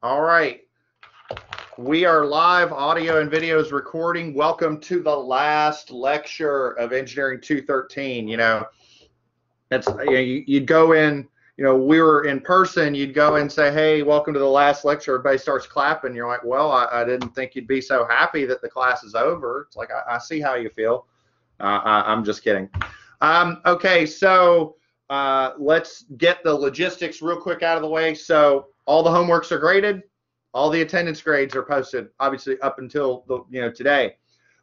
All right. We are live, audio and video is recording. Welcome to the last lecture of Engineering 213. You know, it's you. You'd go in, you know, we were in person, you'd go and say, hey, welcome to the last lecture. Everybody starts clapping. You're like, well, I, I didn't think you'd be so happy that the class is over. It's like, I, I see how you feel. Uh, I, am just kidding. Um, okay, so uh, let's get the logistics real quick out of the way. So all the homeworks are graded. All the attendance grades are posted, obviously up until the you know today.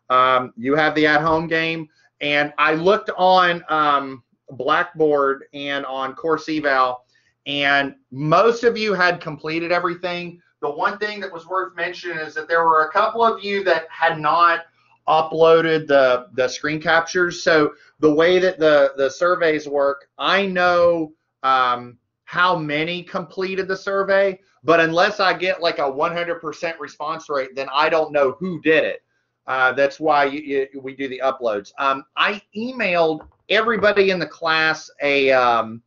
Um, you have the at-home game, and I looked on um, Blackboard and on Course Eval, and most of you had completed everything. The one thing that was worth mentioning is that there were a couple of you that had not uploaded the the screen captures. So the way that the the surveys work, I know um, how many completed the survey, but unless I get like a 100% response rate, then I don't know who did it. Uh, that's why you, you, we do the uploads. Um, I emailed everybody in the class a um,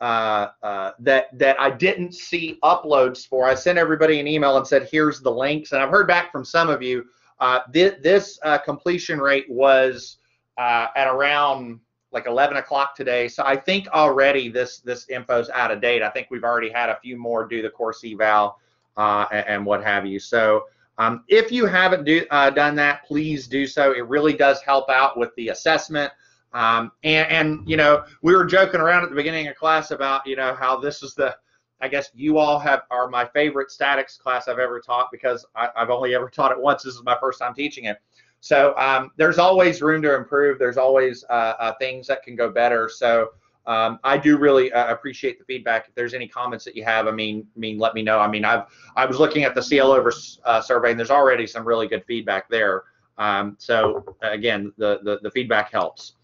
uh, uh, that that I didn't see uploads for. I sent everybody an email and said, "Here's the links." And I've heard back from some of you. Uh, th this uh, completion rate was uh, at around like 11 o'clock today. So I think already this this info's out of date. I think we've already had a few more do the course eval uh, and, and, what have you. So um, if you haven't do, uh, done that, please do so. It really does help out with the assessment. Um, and, and, you know, we were joking around at the beginning of class about, you know, how this is the, I guess you all have are my favorite statics class I've ever taught because I, I've only ever taught it once. This is my first time teaching it. So um, there's always room to improve. There's always uh, uh, things that can go better. So um, I do really uh, appreciate the feedback. If there's any comments that you have, I mean, I mean, let me know. I mean, I've I was looking at the CL over uh, survey, and there's already some really good feedback there. Um, so again, the, the, the feedback helps.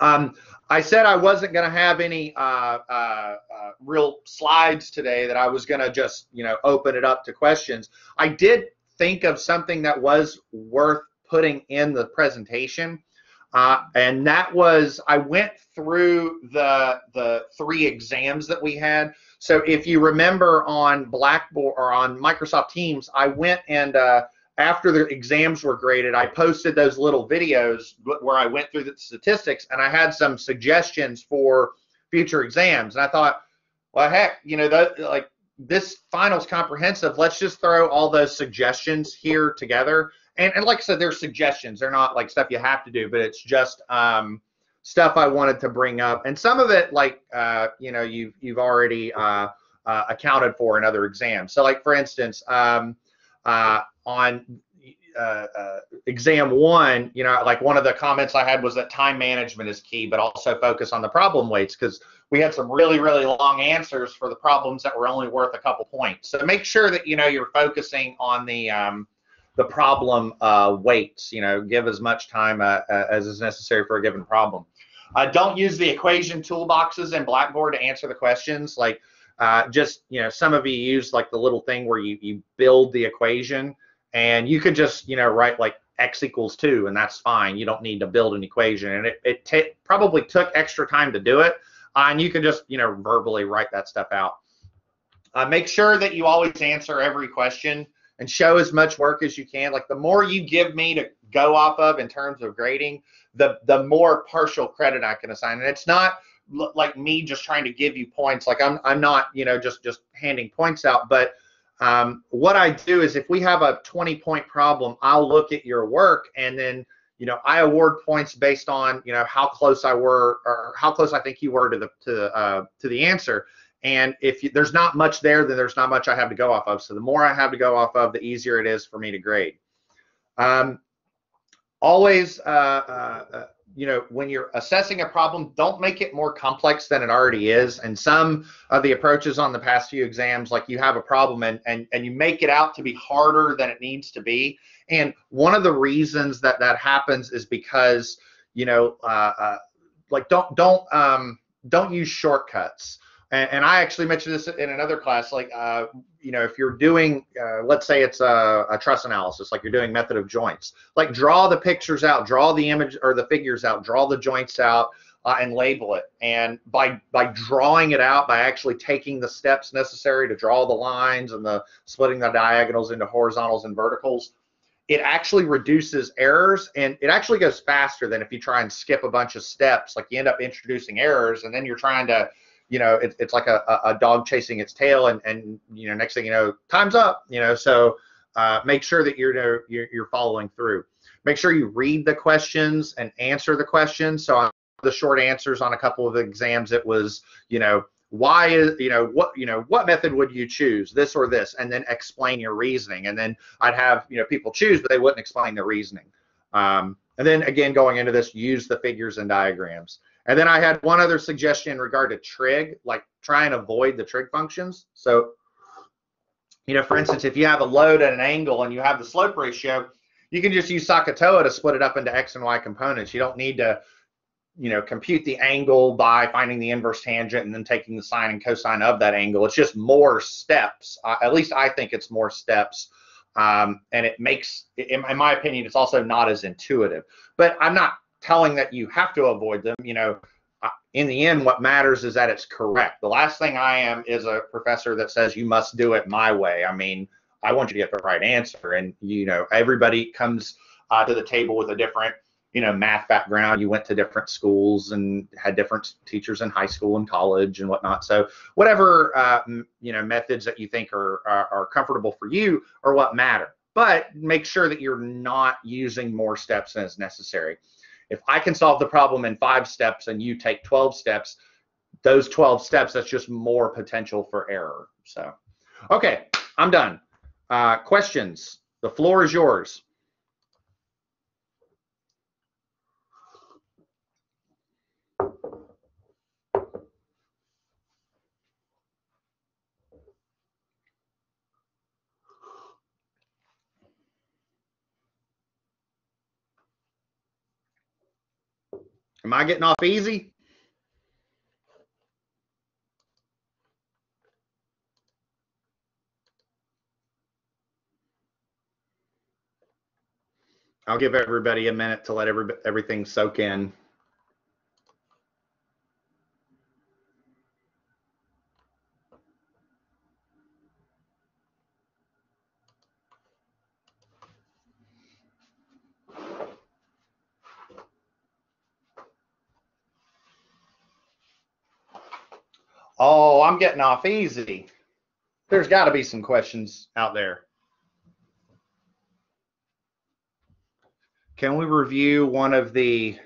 Um, I said I wasn't going to have any uh, uh, real slides today. That I was going to just you know open it up to questions. I did think of something that was worth putting in the presentation. Uh, and that was I went through the the three exams that we had. So if you remember on Blackboard or on Microsoft Teams, I went and uh, after the exams were graded, I posted those little videos where I went through the statistics and I had some suggestions for future exams. And I thought, well, heck, you know, that like this finals comprehensive, let's just throw all those suggestions here together and, and like I said, they're suggestions. They're not like stuff you have to do, but it's just um, stuff I wanted to bring up. And some of it, like uh, you know, you've you've already uh, uh, accounted for in other exams. So, like for instance, um, uh, on uh, uh, exam one, you know, like one of the comments I had was that time management is key, but also focus on the problem weights because we had some really, really long answers for the problems that were only worth a couple points. So make sure that you know you're focusing on the um, the problem uh, weights. You know, give as much time uh, uh, as is necessary for a given problem. Uh, don't use the equation toolboxes in Blackboard to answer the questions. Like, uh, just you know, some of you use like the little thing where you you build the equation, and you could just you know write like x equals two, and that's fine. You don't need to build an equation, and it it probably took extra time to do it, uh, and you can just you know verbally write that stuff out. make sure that you always answer every question and show as much work as you can. Like the more you give me to go off of in terms of grading, the the more partial credit I can assign. And it's not like me just trying to give you points. Like I'm I'm not you know just just handing points out, but um, what I do is if we have a 20 point problem, I'll look at your work and then you know I award points based on you know how close I were or how close I think you were to the to uh, to the answer. And if you, there's not much there, then there's not much I have to go off of. So the more I have to go off of, the easier it is for me to grade. Um, always, uh, uh, uh, you know, when you're assessing a problem, don't make it more complex than it already is. And some of the approaches on the past few exams, like you have a problem and, and, and you make it out to be harder than it needs to be. And one of the reasons that that happens is because, you know, uh, uh, like don't, don't, um, don't use shortcuts and, and I actually mentioned this in another class. Like, uh, you know, if you're doing, uh, let's say it's a, a, truss analysis, like you're doing method of joints, like draw the pictures out, draw the image or the figures out, draw the joints out. uh, and label it. And by by drawing it out, by actually taking the steps necessary to draw the lines and the splitting the diagonals into horizontals and verticals, it actually reduces errors and it actually goes faster than if you try and skip a bunch of steps. Like you end up introducing errors and then you're trying to, you know, it, it's like a, a dog chasing its tail and and you know next thing you know, time's up. You know, so uh, make sure that you're, you're you're following through. Make sure you read the questions and answer the questions. So the short answers on a couple of exams, it was, you know, why is you know what you know what method would you choose this or this and then explain your reasoning and then i'd have you know people choose but they wouldn't explain their reasoning um, and then again going into this use the figures and diagrams and then i had one other suggestion in regard to trig like try and avoid the trig functions so you know for instance if you have a load at an angle and you have the slope ratio you can just use SOHCAHTOA to split it up into x and y components you don't need to you know, compute the angle by finding the inverse tangent and then taking the sine and cosine of that angle. It's just more steps. Uh, at least I think it's more steps. Um, and it makes, in, in, my opinion, it's also not as intuitive. But I'm not telling that you have to avoid them. You know, in the end, what matters is that it's correct. The last thing I am is a professor that says you must do it my way. I mean, I want you to get the right answer. And, you know, everybody comes uh, to the table with a different you know math background you went to different schools and had different teachers in high school and college and whatnot so whatever uh, you know methods that you think are, are, are comfortable for you are what matter but make sure that you're not using more steps than is necessary if i can solve the problem in five steps and you take 12 steps those 12 steps that's just more potential for error so. Okay i'm done. Uh, questions? The floor is yours Am I getting off easy? I'll give everybody a minute to let every, everything soak in. Oh, I'm getting off easy. There's got to be some questions out there. Can we review one of the?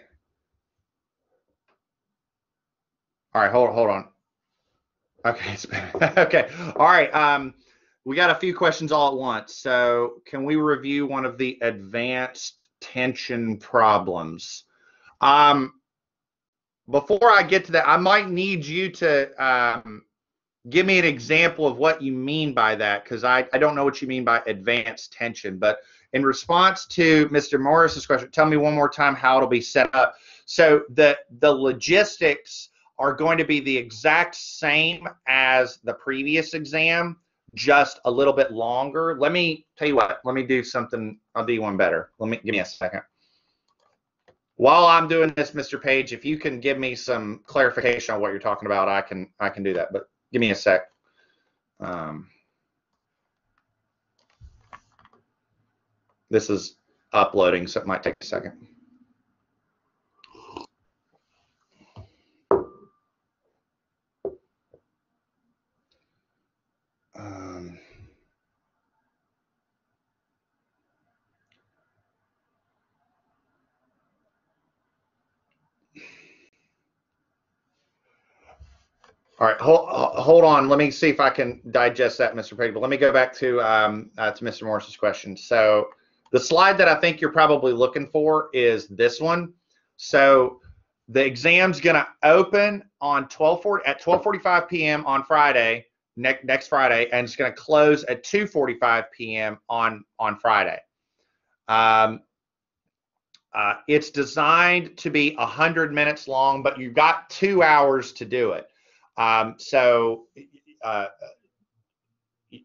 All right, hold hold on. Okay, okay. All right. Um, we got a few questions all at once. So, can we review one of the advanced tension problems? Um, before I get to that, I might need you to um, give me an example of what you mean by that because I, I don't know what you mean by advanced tension. But in response to Mr. Morris's question, tell me one more time how it'll be set up. So the the logistics are going to be the exact same as the previous exam, just a little bit longer. Let me tell you what. Let me do something. I'll do one better. Let me give me a second. While I'm doing this, Mr. Page, if you can give me some clarification on what you're talking about, I can I can do that. But give me a sec. Um, this is uploading, so it might take a second. All right, hold, hold on. Let me see if I can digest that, Mr. Page. But let me go back to um, uh, to Mr. Morris's question. So the slide that I think you're probably looking for is this one. So the exam's going to open on 12 at 12:45 p.m. on Friday, next next Friday, and it's going to close at 2:45 p.m. on on Friday. Um, uh, it's designed to be 100 minutes long, but you've got two hours to do it. Um, so, uh,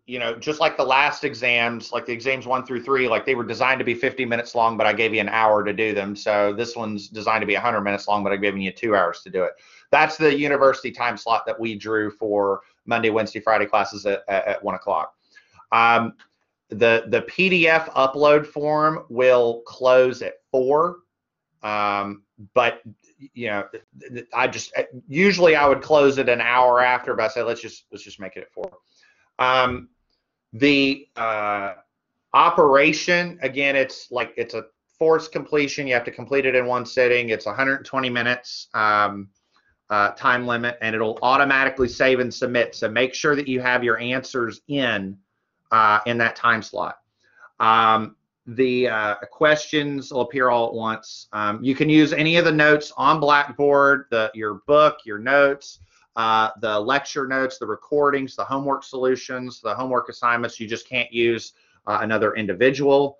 you know, just like the last exams, like the exams one through three, like they were designed to be 50 minutes long, but I gave you an hour to do them. So this one's designed to be 100 minutes long, but I'm giving you two hours to do it. That's the university time slot that we drew for Monday, Wednesday, Friday classes at, at, one o'clock. Um, the the PDF upload form will close at four, um, but you know, I just usually I would close it an hour after, but I say let's just let's just make it at four. Um, the uh, operation again, it's like it's a forced completion. You have to complete it in one sitting. It's 120 minutes um, uh, time limit, and it'll automatically save and submit. So make sure that you have your answers in uh, in that time slot. Um, the uh, questions will appear all at once. Um, you can use any of the notes on Blackboard, the, your book, your notes, uh, the lecture notes, the recordings, the homework solutions, the homework assignments. You just can't use uh, another individual.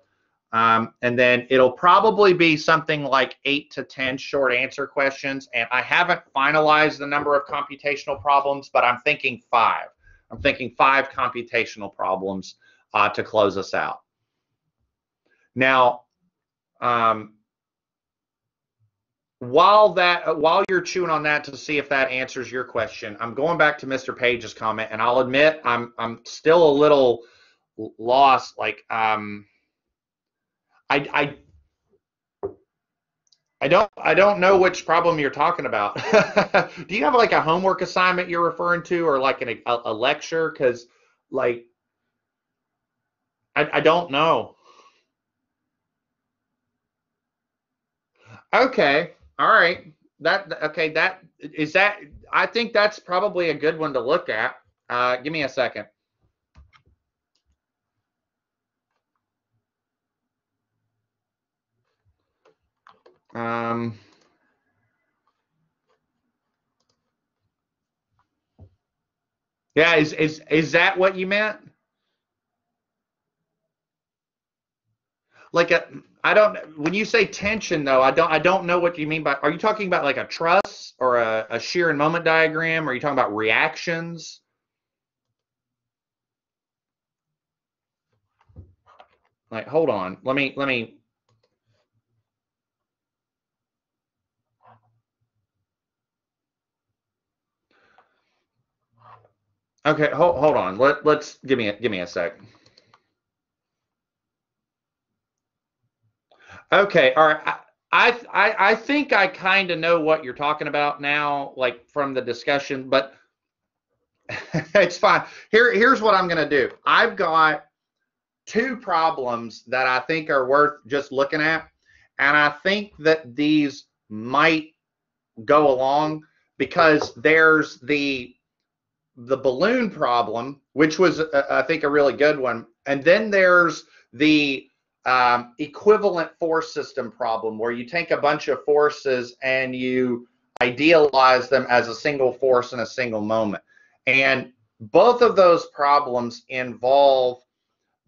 Um, and then it'll probably be something like eight to 10 short answer questions. And I haven't finalized the number of computational problems, but I'm thinking five. I'm thinking five computational problems uh, to close us out. Now, um, while that while you're chewing on that to see if that answers your question, I'm going back to Mr. Page's comment, and I'll admit I'm I'm still a little lost. Like um, I I I don't I don't know which problem you're talking about. Do you have like a homework assignment you're referring to, or like an, a, a lecture? Because like I I don't know. Okay. All right. That okay. That is that. I think that's probably a good one to look at. Uh, give me a second. Um, yeah, is is is that what you meant? Like a I don't. When you say tension, though, I don't. I don't know what you mean by. Are you talking about like a truss or a, a shear and moment diagram? Are you talking about reactions? Like, hold on. Let me. Let me. Okay, hold hold on. Let let's give me a give me a sec. Okay, all right. I I, I think I kind of know what you're talking about now, like from the discussion, but it's fine. Here here's what I'm gonna do. I've got two problems that I think are worth just looking at, and I think that these might go along because there's the the balloon problem, which was uh, I think a really good one, and then there's the um, equivalent force system problem where you take a bunch of forces and you idealize them as a single force in a single moment. And both of those problems involve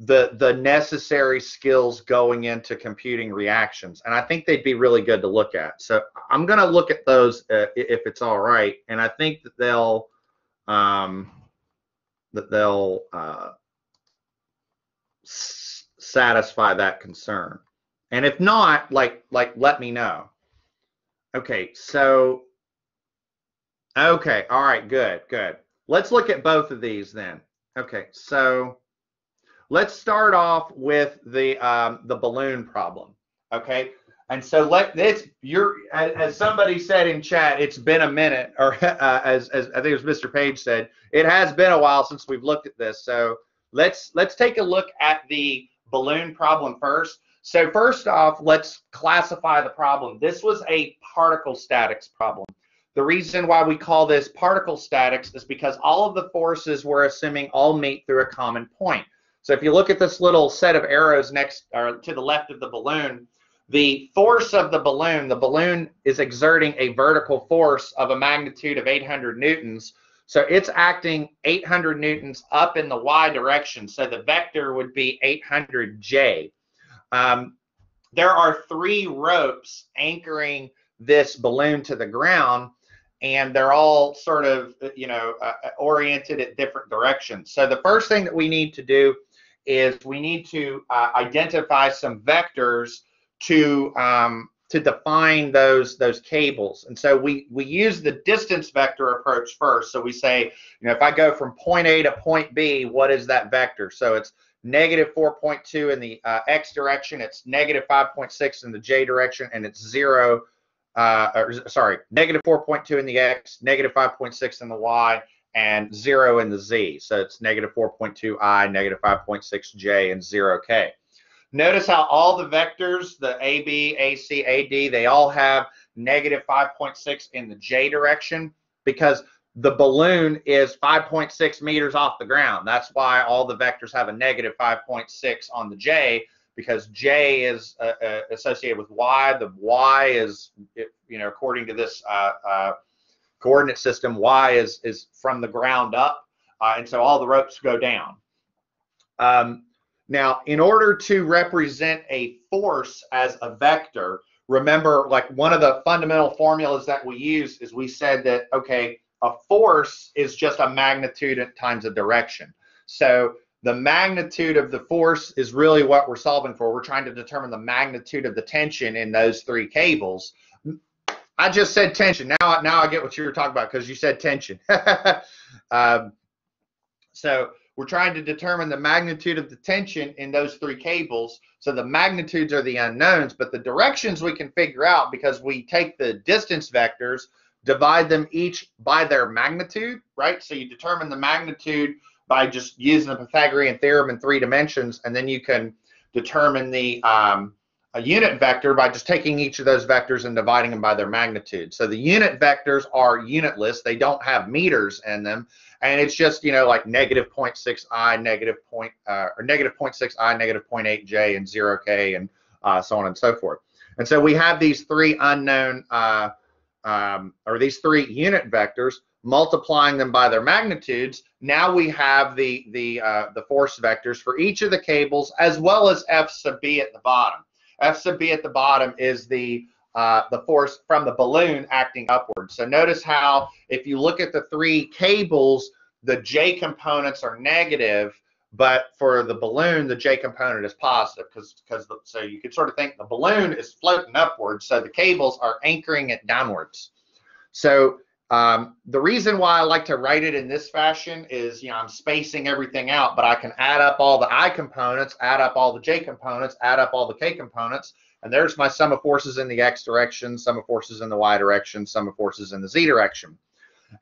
the the necessary skills going into computing reactions. And i think they'd be really good to look at. So i'm going to look at those uh, if it's all right. And i think that they'll um, that they'll uh, satisfy that concern. And if not, like like let me know. Okay, so okay, all right, good, good. Let's look at both of these then. Okay, so let's start off with the um, the balloon problem. Okay, and so let this you're as, as, somebody said in chat, it's been a minute, or uh, as as I think it was Mr. Page said, it has been a while since we've looked at this. So let's let's take a look at the balloon problem first. So first off, let's classify the problem. This was a particle statics problem. The reason why we call this particle statics is because all of the forces we're assuming all meet through a common point. So if you look at this little set of arrows next or to the left of the balloon, the force of the balloon, the balloon is exerting a vertical force of a magnitude of 800 newtons so it's acting 800 newtons up in the y direction. So the vector would be 800j. Um, there are three ropes anchoring this balloon to the ground. and they're all sort of, you know, uh, uh, oriented at different directions. So the first thing that we need to do is we need to uh, identify some vectors to um, to define those those cables. And so we we use the distance vector approach first. So we say, you know, if I go from point A to point B, what is that vector? So it's negative 4.2 in the uh, x direction, it's negative 5.6 in the j direction, and it's zero. Uh, or, sorry, negative 4.2 in the x, negative 5.6 in the y, and zero in the z. So it's negative 4.2 i, negative 5.6 j, and zero k. Notice how all the vectors, the AB, AC, AD, they all have negative 5.6 in the J direction because the balloon is 5.6 meters off the ground. That's why all the vectors have a negative 5.6 on the J because J is uh, uh, associated with Y. The Y is, you know, according to this uh, uh coordinate system, Y is, is from the ground up. Uh, and so all the ropes go down. Um, now, in order to represent a force as a vector, remember, like one of the fundamental formulas that we use is we said that, okay, a force is just a magnitude times a direction. So the magnitude of the force is really what we're solving for. We're trying to determine the magnitude of the tension in those three cables. I just said tension. Now, now I get what you were talking about because you said tension. um, so we're trying to determine the magnitude of the tension in those three cables. So the magnitudes are the unknowns, but the directions we can figure out because we take the distance vectors, divide them each by their magnitude, right? So you determine the magnitude by just using the Pythagorean theorem in three dimensions, and then you can determine the um, a unit vector by just taking each of those vectors and dividing them by their magnitude. So the unit vectors are unitless. They don't have meters in them. And it's just, you know, like negative 0.6 i, negative point, uh, or negative 0.6 i, negative 0.8 j, and 0 k, and uh, so on and so forth. And so we have these three unknown, uh, um, or these three unit vectors, multiplying them by their magnitudes. Now we have the the uh, the force vectors for each of the cables, as well as f sub b at the bottom. F sub B at the bottom is the uh, the force from the balloon acting upward. So notice how if you look at the three cables, the J components are negative, but for the balloon, the J component is positive because because so you could sort of think the balloon is floating upwards, so the cables are anchoring it downwards. So um, the reason why I like to write it in this fashion is, you know, I'm spacing everything out, but I can add up all the I components, add up all the J components, add up all the K components, and there's my sum of forces in the X direction, sum of forces in the Y direction, sum of forces in the Z direction.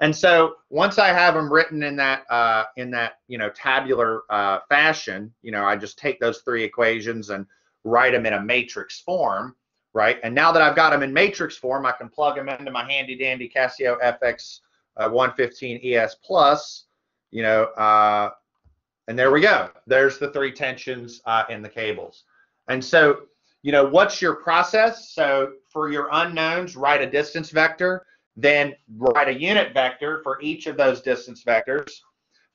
And so once I have them written in that uh, in that you know tabular uh, fashion, you know, I just take those three equations and write them in a matrix form right? And now that I've got them in matrix form, I can plug them into my handy dandy Casio FX uh, 115 ES Plus, you know, uh, and there we go. There's the three tensions uh, in the cables. And so, you know, what's your process? So for your unknowns, write a distance vector, then write a unit vector for each of those distance vectors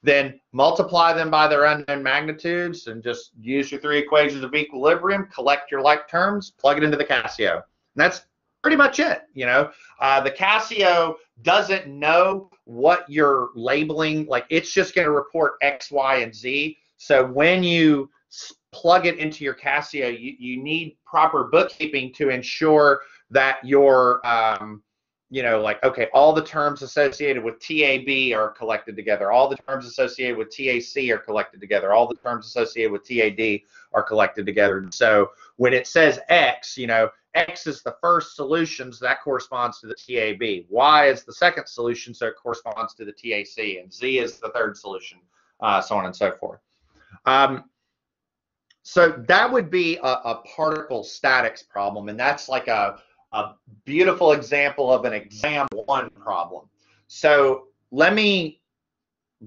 then multiply them by their unknown magnitudes and just use your three equations of equilibrium, collect your like terms, plug it into the Casio. And that's pretty much it. You know, uh, the Casio doesn't know what you're labeling. Like it's just going to report X, Y, and Z. So when you plug it into your Casio, you, you need proper bookkeeping to ensure that your um, you know, like, okay, all the terms associated with TAB are collected together. All the terms associated with TAC are collected together. All the terms associated with TAD are collected together. And so when it says X, you know, X is the first solution, so that corresponds to the TAB. Y is the second solution, so it corresponds to the TAC. And Z is the third solution, uh, so on and so forth. Um, so that would be a, a particle statics problem, and that's like a a beautiful example of an exam one problem. So let me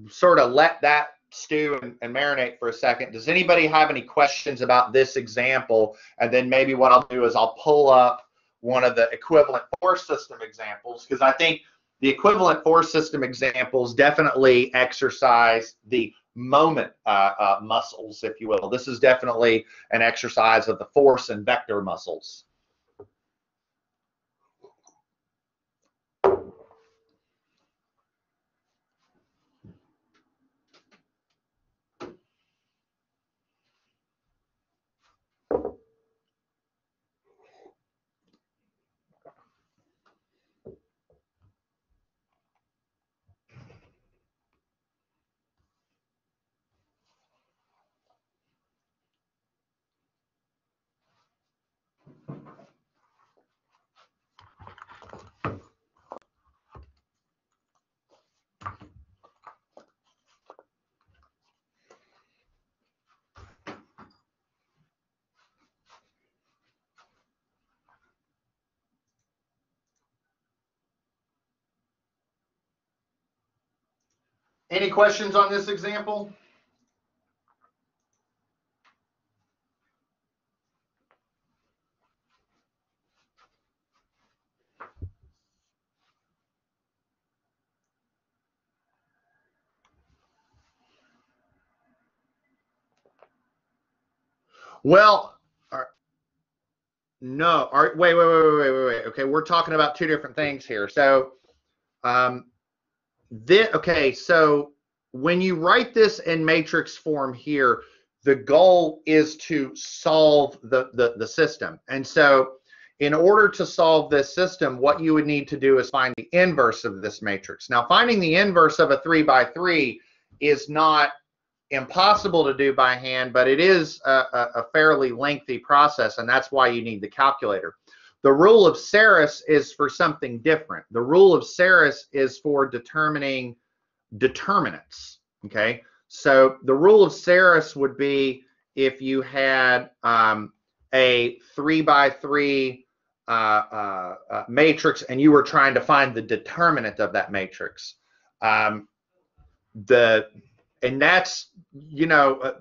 sort of let that stew and, and, marinate for a second. Does anybody have any questions about this example? And then maybe what I'll do is I'll pull up one of the equivalent force system examples because I think the equivalent force system examples definitely exercise the moment uh, uh, muscles, if you will. This is definitely an exercise of the force and vector muscles. Any questions on this example? Well, no. Wait, wait, wait, wait, wait, wait. Okay, we're talking about two different things here. So, um, this, okay, so when you write this in matrix form here, the goal is to solve the, the, the system. And so in order to solve this system, what you would need to do is find the inverse of this matrix. Now, finding the inverse of a three by three is not impossible to do by hand, but it is a, a, fairly lengthy process, and that's why you need the calculator. The rule of Sarrus is for something different. The rule of Sarrus is for determining determinants. Okay, so the rule of Sarrus would be if you had um, a three by three uh, uh, uh, matrix and you were trying to find the determinant of that matrix. Um, the and that's you know uh,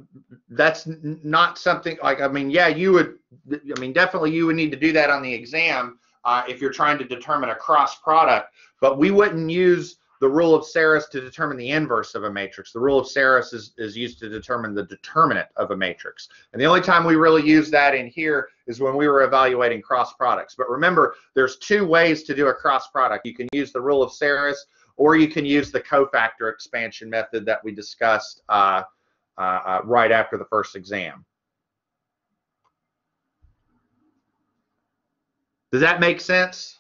that's not something like i mean yeah you would i mean definitely you would need to do that on the exam uh, if you're trying to determine a cross product but we wouldn't use the rule of Sarrus to determine the inverse of a matrix. The rule of Sarrus is, is used to determine the determinant of a matrix. And the only time we really use that in here is when we were evaluating cross products. But remember, there's two ways to do a cross product. You can use the rule of Sarrus or you can use the cofactor expansion method that we discussed uh, uh, uh, right after the first exam. Does that make sense?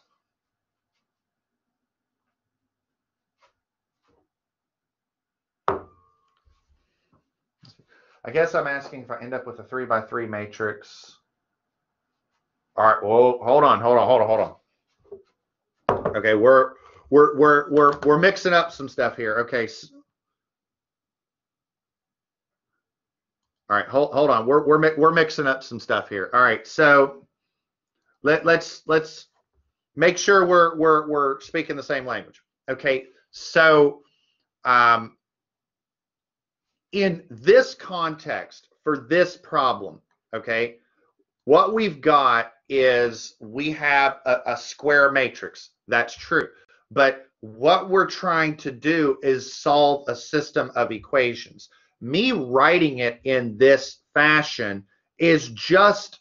I guess I'm asking if I end up with a three by three matrix. All right, well, hold on, hold on, hold on, hold on. Okay, we're we're we're we're we're mixing up some stuff here. Okay. All right, hold hold on. We're we're we're mixing up some stuff here. All right, so let let's let's make sure we're we're we're speaking the same language. Okay, so um, in this context for this problem, okay, what we've got is we have a, a square matrix. That's true. But what we're trying to do is solve a system of equations. Me writing it in this fashion is just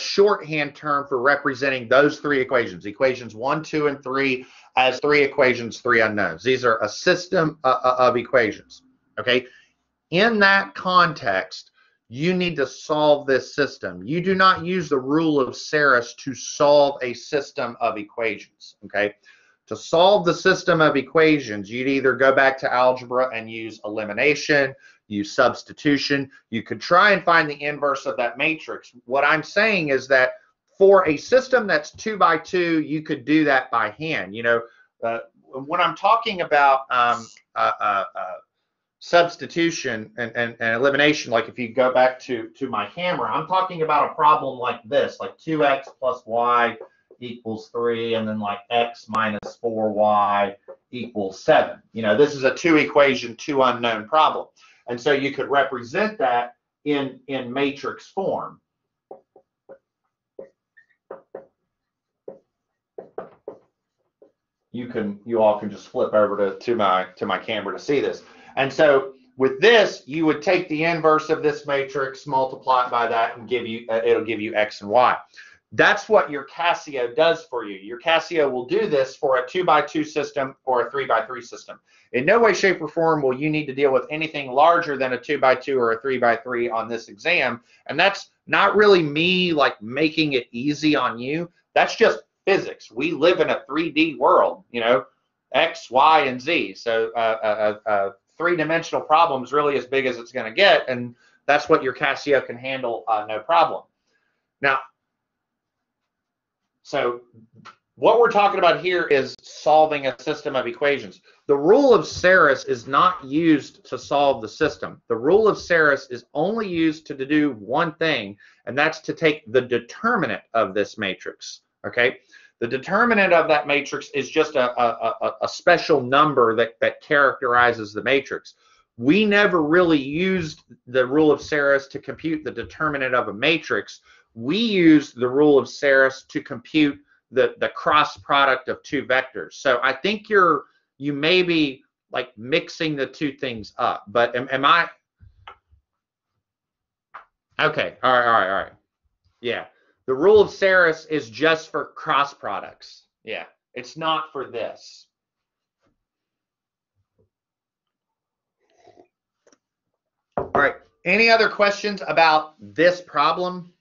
shorthand term for representing those three equations, equations one, two, and three as three equations, three unknowns. These are a system uh, uh, of equations, okay? In that context, you need to solve this system. You do not use the rule of Sarrus to solve a system of equations, okay? To solve the system of equations, you'd either go back to algebra and use elimination, use substitution. You could try and find the inverse of that matrix. What I'm saying is that for a system that's two by two, you could do that by hand. You know, uh, when I'm talking about um, uh, uh, uh substitution and, and, and, elimination, like if you go back to, to my camera, I'm talking about a problem like this, like 2x plus y equals 3, and then like x minus 4y equals 7. You know, this is a two equation, two unknown problem. And so you could represent that in, in matrix form. You can, you all can just flip over to, to my to my camera to see this. And so with this, you would take the inverse of this matrix, multiply it by that, and give you uh, it'll give you x and y. That's what your Casio does for you. Your Casio will do this for a two by two system or a three by three system. In no way, shape, or form will you need to deal with anything larger than a two by two or a three by three on this exam. And that's not really me like making it easy on you. That's just physics. We live in a 3D world, you know, X, Y, and Z. So uh, a, uh, a uh, uh, three-dimensional problem is really as big as it's going to get, and that's what your Casio can handle, uh, no problem. Now, so what we're talking about here is solving a system of equations. The rule of Sarrus is not used to solve the system. The rule of Sarrus is only used to do one thing, and that's to take the determinant of this matrix, okay? The determinant of that matrix is just a, a, a, special number that, that characterizes the matrix. We never really used the rule of Sarrus to compute the determinant of a matrix. We used the rule of Sarrus to compute the the cross product of two vectors. So I think you're you may be like mixing the two things up. But am, am I? Okay. All right. All right. All right. Yeah. The rule of Sarrus is just for cross products. Yeah. It's not for this. All right. Any other questions about this problem?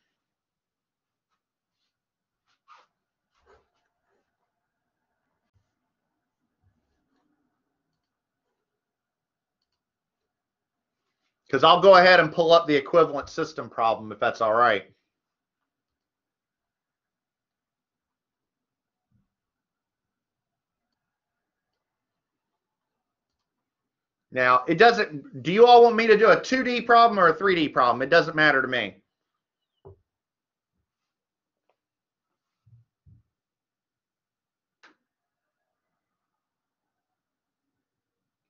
Because I'll go ahead and pull up the equivalent system problem if that's all right. Now, it doesn't, do you all want me to do a 2D problem or a 3D problem? It doesn't matter to me.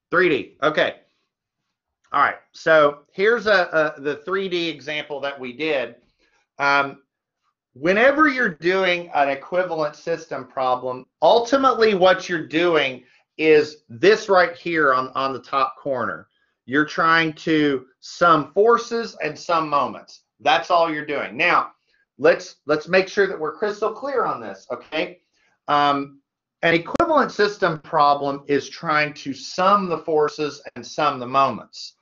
Three D. Okay. All right, so here's a, a, the 3D example that we did. Um, whenever you're doing an equivalent system problem, ultimately what you're doing is this right here on, on the top corner. You're trying to sum forces and sum moments. That's all you're doing. Now, let's let's make sure that we're crystal clear on this, okay? Um, an equivalent system problem is trying to sum the forces and sum the moments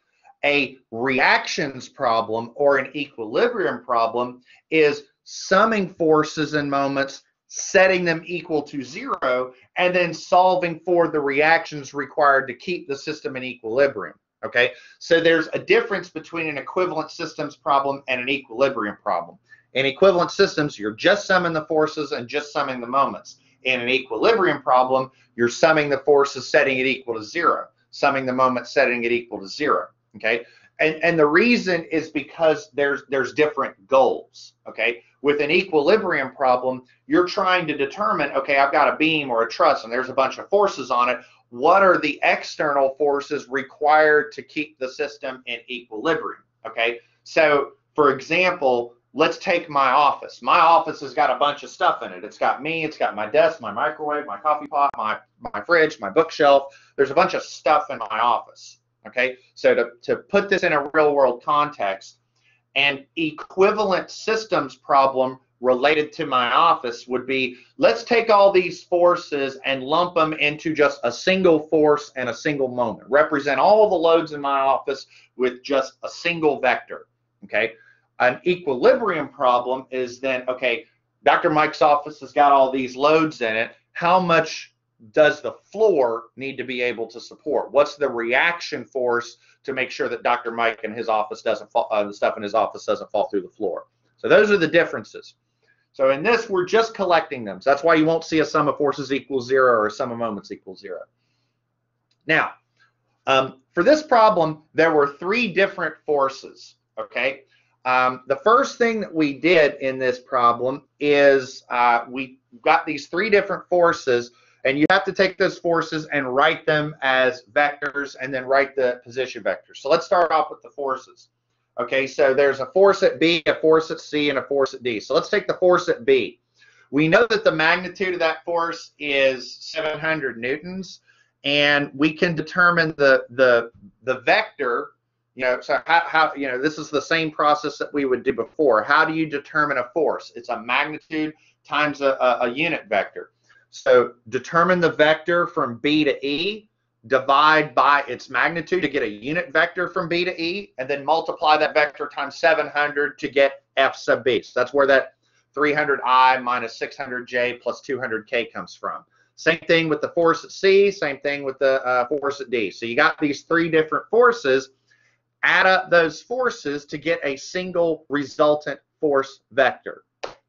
a reactions problem or an equilibrium problem is summing forces and moments, setting them equal to zero, and then solving for the reactions required to keep the system in equilibrium. Okay, so there's a difference between an equivalent systems problem and an equilibrium problem. In equivalent systems, you're just summing the forces and just summing the moments. In an equilibrium problem, you're summing the forces, setting it equal to zero, summing the moments, setting it equal to zero okay? And and the reason is because there's there's different goals okay? With an equilibrium problem you're trying to determine okay i've got a beam or a truss and there's a bunch of forces on it. What are the external forces required to keep the system in equilibrium okay? So for example let's take my office. My office has got a bunch of stuff in it. It's got me it's got my desk my microwave my coffee pot my my fridge my bookshelf. There's a bunch of stuff in my office Okay, so to, to put this in a real world context, an equivalent systems problem related to my office would be let's take all these forces and lump them into just a single force and a single moment. Represent all the loads in my office with just a single vector. Okay. An equilibrium problem is then, okay, Dr. Mike's office has got all these loads in it. How much does the floor need to be able to support? What's the reaction force to make sure that Dr. Mike and his office doesn't fall, uh, the stuff in his office doesn't fall through the floor? So those are the differences. So in this, we're just collecting them. So that's why you won't see a sum of forces equals zero or a sum of moments equals zero. Now, um, for this problem, there were three different forces, okay? Um, the first thing that we did in this problem is uh, we got these three different forces and you have to take those forces and write them as vectors and then write the position vectors. So let's start off with the forces. Okay, so there's a force at B, a force at C, and a force at D. So let's take the force at B. We know that the magnitude of that force is 700 newtons, and we can determine the the the vector. You know, so how, how you know this is the same process that we would do before. How do you determine a force? It's a magnitude times a, a, a unit vector. So determine the vector from B to E, divide by its magnitude to get a unit vector from B to E, and then multiply that vector times 700 to get f sub b. So that's where that 300i minus 600j plus 200k comes from. Same thing with the force at C, same thing with the uh, force at D. So you got these three different forces. Add up those forces to get a single resultant force vector.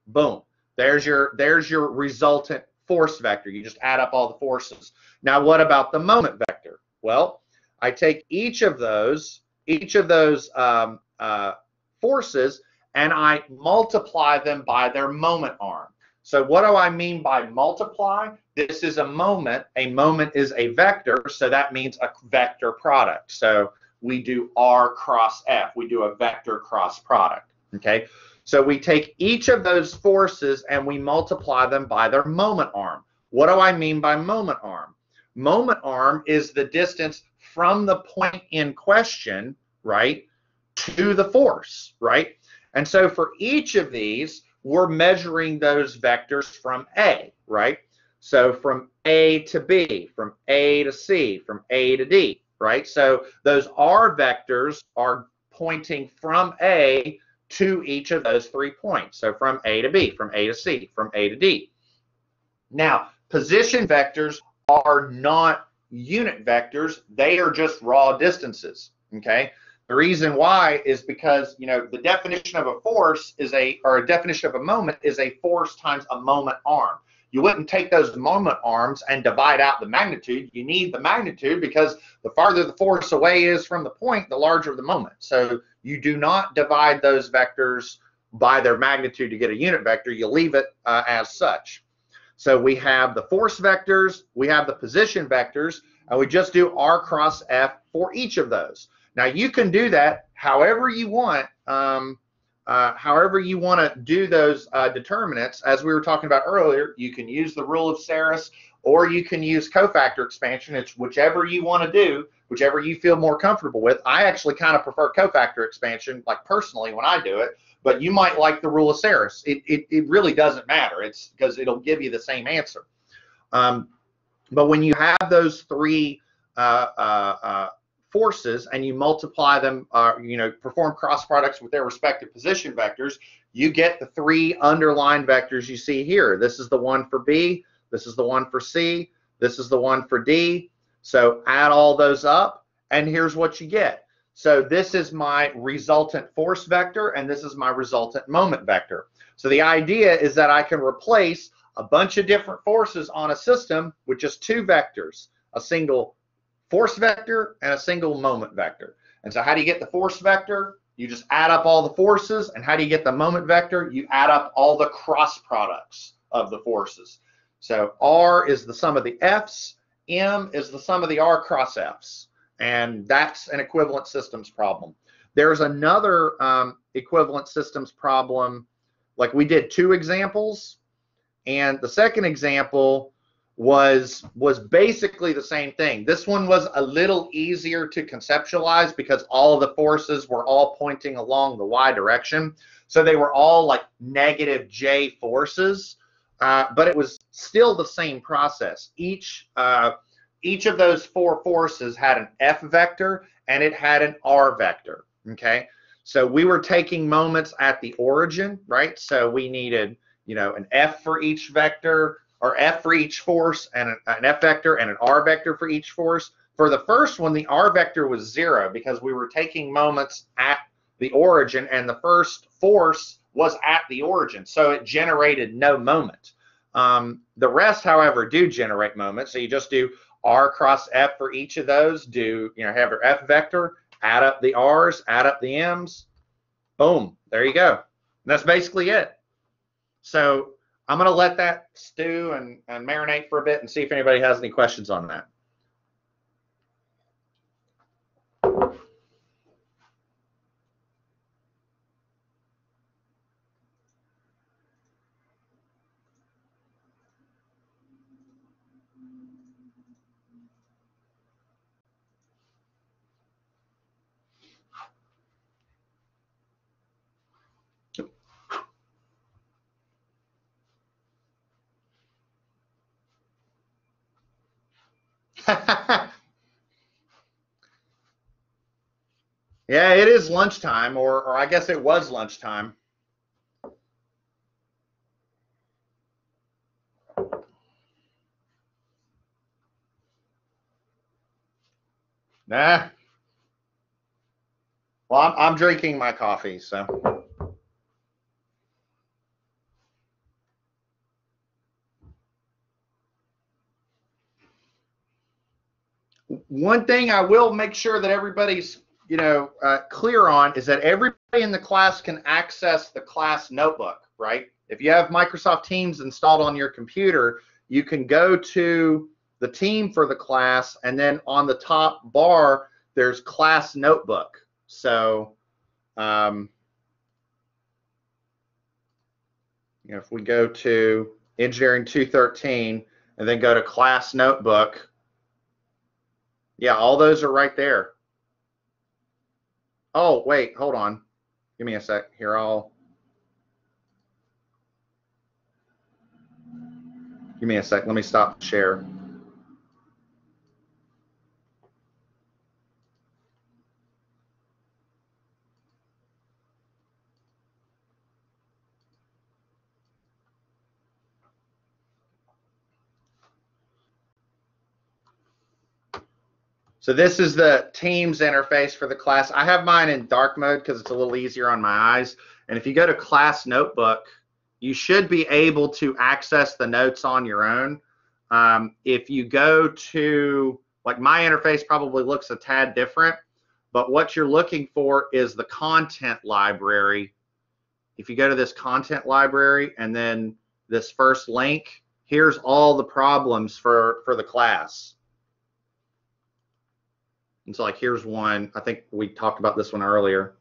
Boom. There's your there's your resultant force vector. You just add up all the forces. Now what about the moment vector? Well, I take each of those each of those um, uh, forces and I multiply them by their moment arm. So what do I mean by multiply? This is a moment. A moment is a vector, so that means a vector product. So we do R cross F. We do a vector cross product, okay? So we take each of those forces and we multiply them by their moment arm. What do I mean by moment arm? Moment arm is the distance from the point in question, right, to the force, right? And so for each of these, we're measuring those vectors from A, right? So from A to B, from A to C, from A to D, right? So those R vectors are pointing from A to each of those three points. So from A to B, from A to C, from A to D. Now, position vectors are not unit vectors. They are just raw distances, okay? The reason why is because, you know, the definition of a force is a, or a definition of a moment is a force times a moment arm. You wouldn't take those moment arms and divide out the magnitude. You need the magnitude because the farther the force away is from the point, the larger the moment. So you do not divide those vectors by their magnitude to get a unit vector. You leave it uh, as such. So we have the force vectors, we have the position vectors, and we just do r cross f for each of those. Now you can do that however you want, um, uh, however you want to do those uh, determinants. As we were talking about earlier, you can use the rule of Sarrus or you can use cofactor expansion. It's whichever you want to do, whichever you feel more comfortable with. I actually kind of prefer cofactor expansion, like personally when I do it, but you might like the rule of Sarrus. It, it, it really doesn't matter. It's because it'll give you the same answer. Um, but when you have those three uh, uh, uh forces and you multiply them, uh, you know, perform cross products with their respective position vectors, you get the three underlined vectors you see here. This is the one for B, this is the one for C, this is the one for D. So add all those up, and here's what you get. So this is my resultant force vector, and this is my resultant moment vector. So the idea is that I can replace a bunch of different forces on a system with just two vectors, a single force vector and a single moment vector. And so how do you get the force vector? You just add up all the forces. And how do you get the moment vector? You add up all the cross products of the forces. So R is the sum of the F's, M is the sum of the R cross F's. And that's an equivalent systems problem. There's another um, equivalent systems problem, like we did two examples. And the second example, was was basically the same thing. This one was a little easier to conceptualize because all of the forces were all pointing along the y direction. So they were all like negative j forces, uh, but it was still the same process. Each uh, each of those four forces had an f vector and it had an r vector. Okay, so we were taking moments at the origin, right? So we needed you know an f for each vector or F for each force and an F vector and an R vector for each force. For the first one, the R vector was zero because we were taking moments at the origin and the first force was at the origin. So it generated no moment. Um, the rest, however, do generate moments. So you just do R cross F for each of those. Do, you know, have your F vector, add up the R's, add up the M's. Boom, there you go. And that's basically it. So I'm going to let that stew and, and marinate for a bit and see if anybody has any questions on that. Yeah, it is lunchtime, or, or I guess it was lunchtime. Nah. Well, I'm, I'm drinking my coffee, so. One thing I will make sure that everybody's you know, uh, clear on is that everybody in the class can access the class notebook, right? If you have Microsoft Teams installed on your computer, you can go to the team for the class, and then on the top bar, there's class notebook. So, um, you know, if we go to engineering 213 and then go to class notebook, yeah, all those are right there. Oh, wait, hold on. Give me a sec. Here, I'll. Give me a sec. Let me stop share. So this is the Teams interface for the class. I have mine in dark mode because it's a little easier on my eyes. And if you go to class notebook, you should be able to access the notes on your own. Um, if you go to, like my interface probably looks a tad different, but what you're looking for is the content library. If you go to this content library and then this first link, here's all the problems for, for the class. And so like here's one, I think we talked about this one earlier.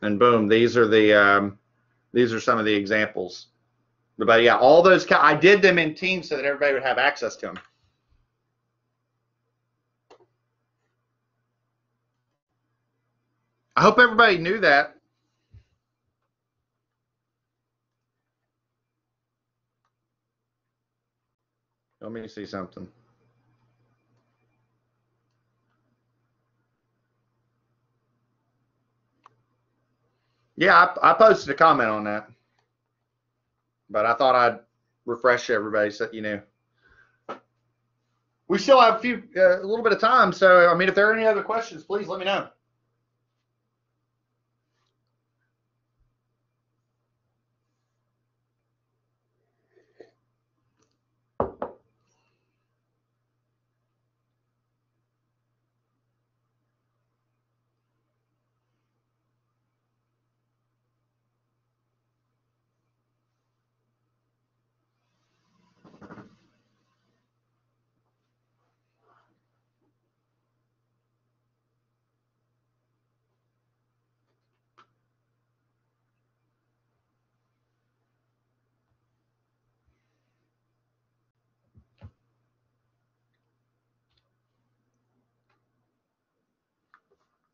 And boom, these are the um, these are some of the examples. But yeah, all those I did them in Teams so that everybody would have access to them. I hope everybody knew that. Let me see something. Yeah, I, I, posted a comment on that, but I thought I'd refresh everybody so you know. We still have a few, uh, a little bit of time, so I mean, if there are any other questions, please let me know.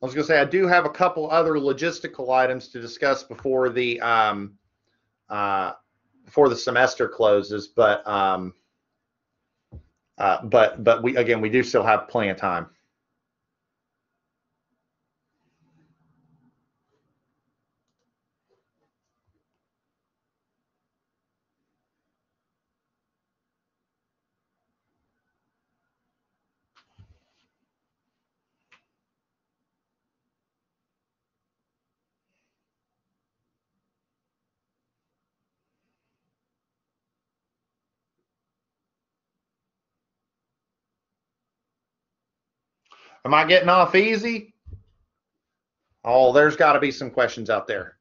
I was going to say I do have a couple other logistical items to discuss before the um, uh, before the semester closes, but um, uh, but but we again we do still have plenty of time. Am I getting off easy? Oh, there's got to be some questions out there.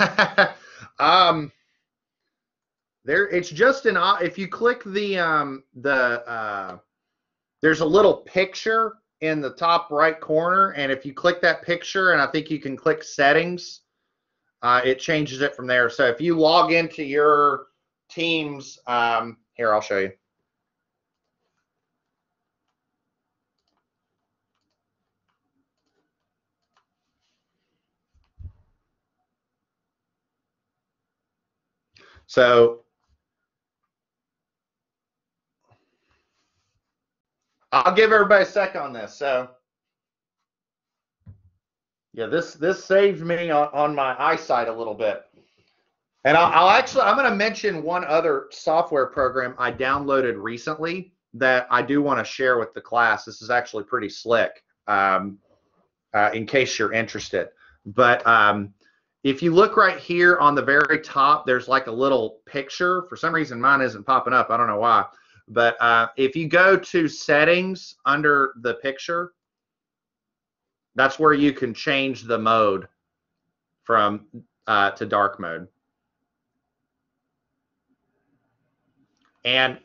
um, there, it's just an. If you click the um, the uh, there's a little picture in the top right corner, and if you click that picture, and I think you can click settings, uh, it changes it from there. So if you log into your Teams, um, here I'll show you. So I'll give everybody a sec on this. So yeah, this this saved me on, on my eyesight a little bit. And I'll, I'll actually I'm going to mention one other software program I downloaded recently that I do want to share with the class. This is actually pretty slick. Um, uh, in case you're interested. But um, if you look right here on the very top, there's like a little picture. For some reason, mine isn't popping up. I don't know why. But uh, if you go to settings under the picture, that's where you can change the mode from uh, to dark mode. And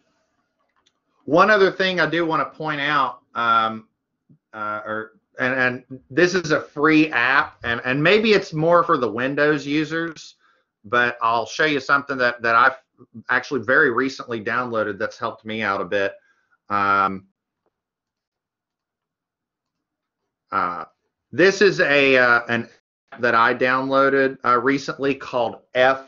one other thing I do want to point out, um, uh, or and, and this is a free app, and, and maybe it's more for the Windows users, but I'll show you something that, that I've actually very recently downloaded that's helped me out a bit. Um, uh, this is a uh, an that I downloaded uh, recently called f.lux.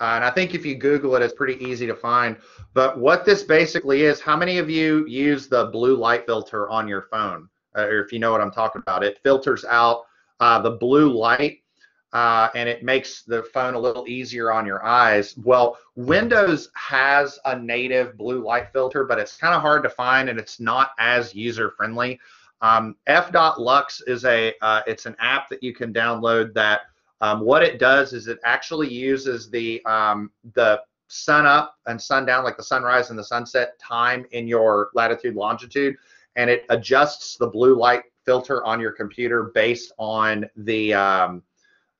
Uh, and I think if you Google it, it's pretty easy to find. But what this basically is, how many of you use the blue light filter on your phone? Uh, or if you know what I'm talking about, it filters out uh, the blue light uh, and it makes the phone a little easier on your eyes. Well, Windows has a native blue light filter, but it's kind of hard to find and it's not as user friendly. Um, F.lux is a uh, it's an app that you can download that um, what it does is it actually uses the um, the sun up and sun down, like the sunrise and the sunset time in your latitude longitude, and it adjusts the blue light filter on your computer based on the um,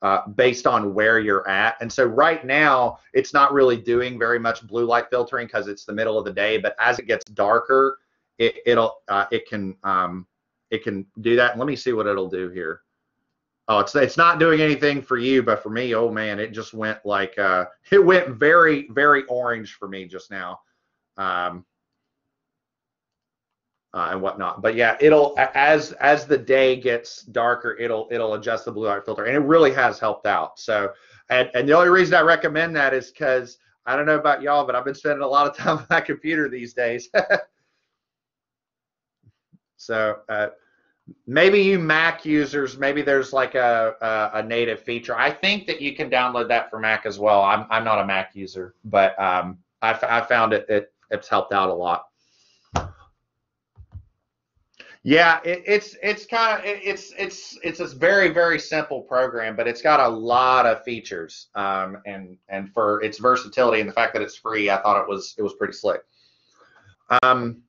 uh, based on where you're at. And so right now, it's not really doing very much blue light filtering because it's the middle of the day. But as it gets darker, it, will uh, it can um, it can do that. And let me see what it'll do here. Oh, it's it's not doing anything for you, but for me, oh man, it just went like uh, it went very very orange for me just now, um, uh, and whatnot. But yeah, it'll as as the day gets darker, it'll it'll adjust the blue light filter, and it really has helped out. So, and and the only reason I recommend that is because I don't know about y'all, but I've been spending a lot of time on my computer these days. so. Uh, maybe you Mac users, maybe there's like a, a, a, native feature. I think that you can download that for Mac as well. I'm, I'm not a Mac user, but um, I, I found it, it, it's helped out a lot. Yeah, it, it's it's kind of it, it's it's it's a very very simple program, but it's got a lot of features, um, and and for its versatility and the fact that it's free, I thought it was it was pretty slick. Um,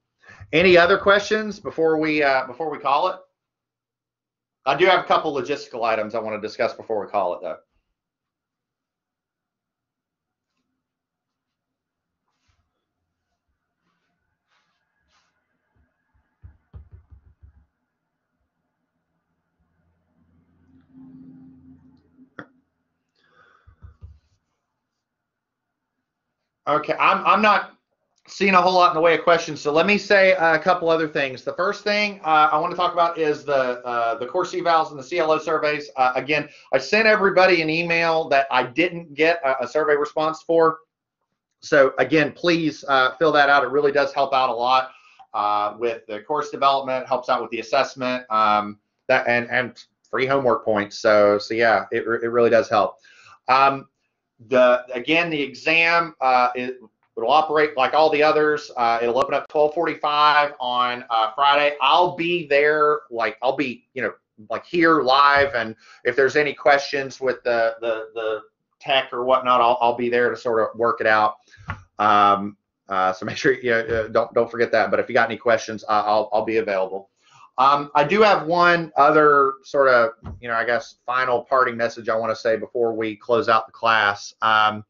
any other questions before we uh, before we call it? I do have a couple logistical items I want to discuss before we call it, though. Okay, I'm I'm not seeing a whole lot in the way of questions. So let me say a couple other things. The first thing uh, I want to talk about is the uh, the course evals and the CLO surveys. Uh, again, I sent everybody an email that I didn't get a, a survey response for. So again, please uh, fill that out. It really does help out a lot uh, with the course development. Helps out with the assessment. Um, that and and free homework points. So so yeah, it it really does help. Um, the again the exam uh, is It'll operate like all the others. Uh, it'll open up 12:45 on uh, Friday. I'll be there, like I'll be, you know, like here live, and if there's any questions with the the the tech or whatnot, I'll I'll be there to sort of work it out. Um, uh, so make sure you uh, don't don't forget that. But if you got any questions, I'll I'll be available. Um, I do have one other sort of, you know, I guess final parting message I want to say before we close out the class. Um,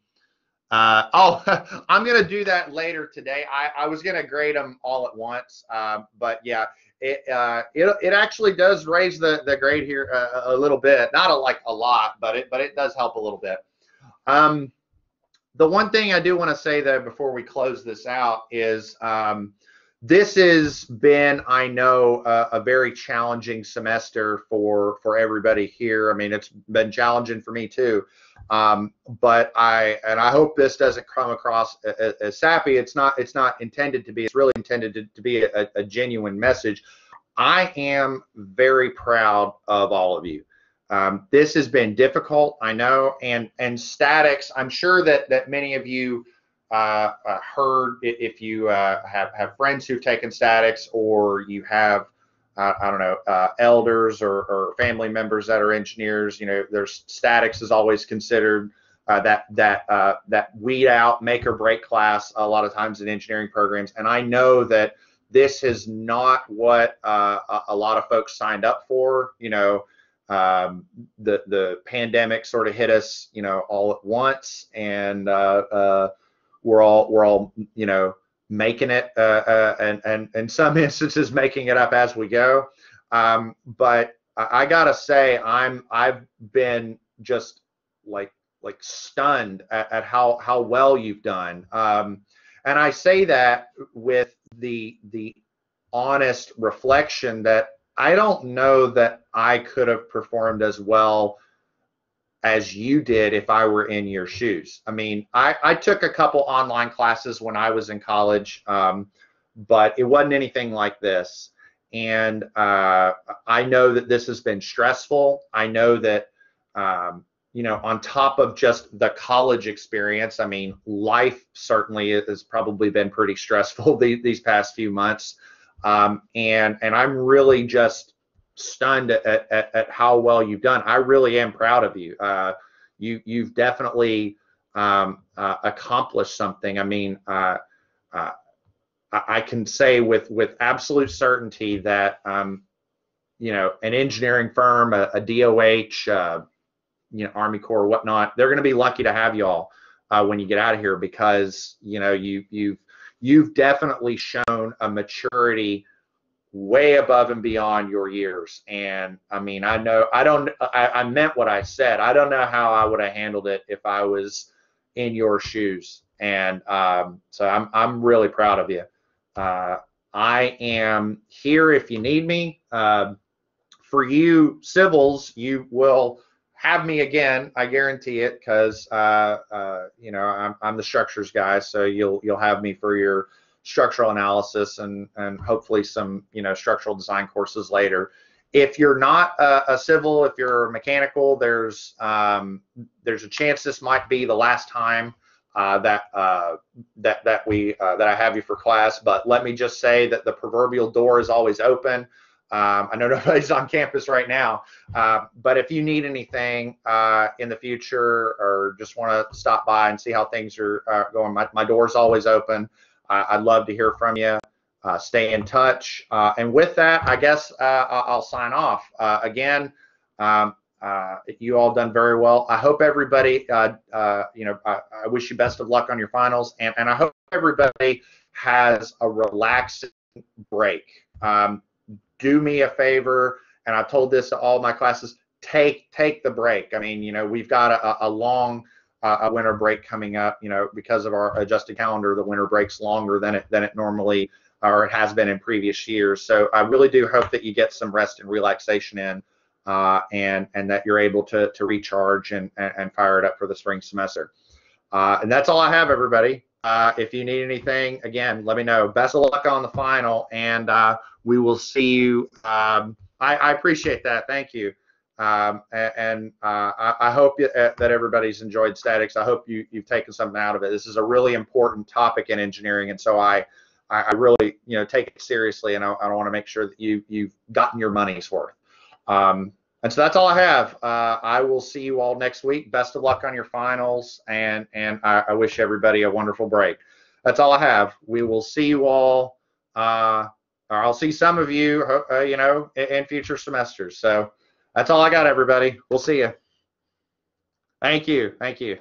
uh, oh, I'm going to do that later today. I, I was going to grade them all at once, uh, but yeah, it, uh, it it actually does raise the, the grade here a, a little bit. Not a, like a lot, but it but it does help a little bit. Um, the one thing I do want to say though before we close this out is um, this has been, I know, a, a, very challenging semester for for everybody here. I mean, it's been challenging for me too. Um, but I and I hope this doesn't come across as, as, sappy. It's not. It's not intended to be. It's really intended to, to be a, a genuine message. I am very proud of all of you. Um, this has been difficult, I know, and and statics. I'm sure that that many of you uh, uh, heard if you uh, have have friends who've taken statics or you have uh, I don't know uh, elders or, or, family members that are engineers. You know, there's statics is always considered uh, that that that weed out make or break class a lot of times in engineering programs, and I know that this is not what a, a lot of folks signed up for. You know. Um, the the pandemic sort of hit us, you know, all at once, and uh, uh, we're all we're all you know making it uh, uh, and and in some instances making it up as we go. Um, but I, gotta say I'm I've been just like like stunned at, at how how well you've done. Um, and I say that with the the honest reflection that I don't know that I could have performed as well as you did if I were in your shoes. I mean, I, I took a couple online classes when I was in college, um, but it wasn't anything like this. And uh, I know that this has been stressful. I know that, um, you know, on top of just the college experience, I mean, life certainly has probably been pretty stressful these, these past few months. Um, and and I'm really just stunned at, at, at, how well you've done. I really am proud of you. Uh, you you've definitely um, uh, accomplished something. I mean, uh, uh I can say with with absolute certainty that um, you know an engineering firm, a, a DOH, uh, you know Army Corps, whatnot, they're going to be lucky to have you all uh, when you get out of here because you know you you've you've definitely shown a maturity way above and beyond your years. And I mean, I know I don't. I, I meant what I said. I don't know how I would have handled it if I was in your shoes. And um, so I'm I'm really proud of you. Uh, I am here if you need me. Uh, for you civils, you will have me again. I guarantee it because uh, uh, you know I'm, I'm the structures guy, so you'll you'll have me for your structural analysis and and hopefully some you know structural design courses later. If you're not a, a civil, if you're mechanical, there's um, there's a chance this might be the last time uh, that uh, that that we uh, that I have you for class. But let me just say that the proverbial door is always open. Um, I know nobody's on campus right now, uh, but if you need anything uh, in the future or just want to stop by and see how things are uh, going, my, my door is always open. I, would love to hear from you. Uh, stay in touch. Uh, and with that, I guess uh, I'll sign off. Uh, again, um, uh, you all done very well. I hope everybody, you know, I, I, wish you best of luck on your finals, and, and I hope everybody has a relaxing break. Um, do me a favor, and I've told this to all my classes, take take the break. I mean, you know, we've got a, a long uh, a winter break coming up. You know, because of our adjusted calendar, the winter break's longer than it than it normally or it has been in previous years. So I really do hope that you get some rest and relaxation in, uh, and and that you're able to to recharge and and, and fire it up for the spring semester. Uh, and that's all I have, everybody. Uh, if you need anything, again, let me know. Best of luck on the final, and uh, we will see you. Um, I, I appreciate that. Thank you. Um, and uh, I, hope uh, that everybody's enjoyed statics. I hope you, you've taken something out of it. This is a really important topic in engineering, and so I, I really, you know, take it seriously, and I, I want to make sure that you you've gotten your money's worth. Um, and so that's all I have. Uh, I will see you all next week. Best of luck on your finals, and and I, I wish everybody a wonderful break. That's all I have. We will see you all. Uh, I'll see some of you, uh, you know, in, in future semesters. So. That's all I got, everybody. We'll see you. Thank you. Thank you.